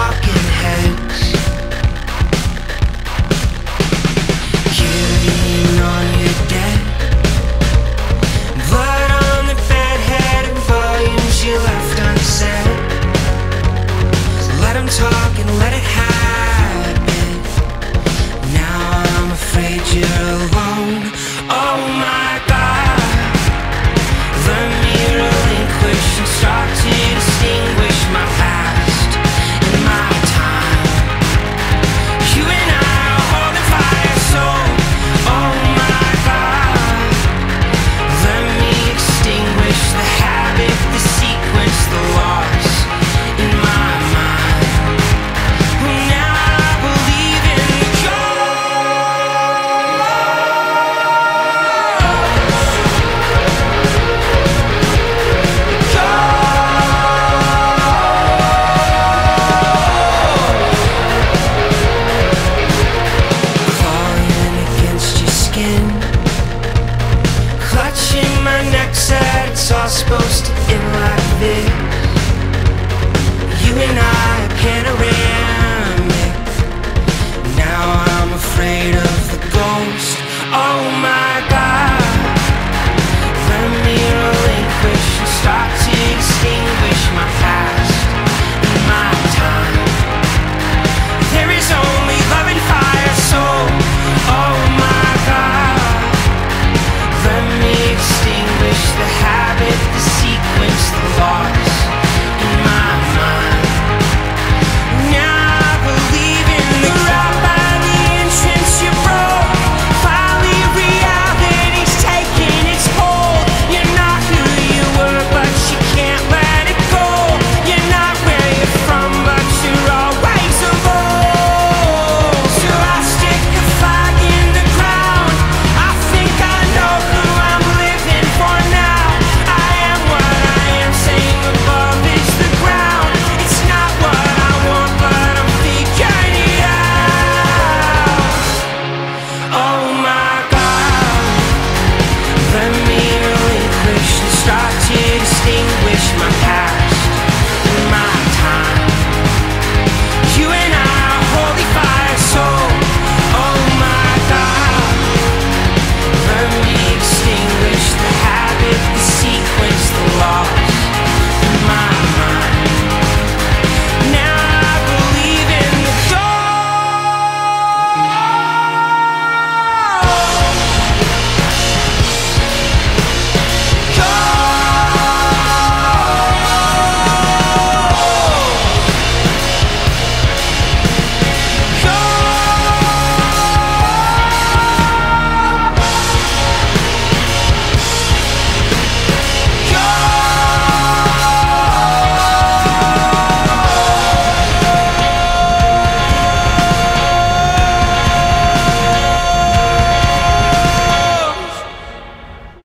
talking heads supposed to end like this.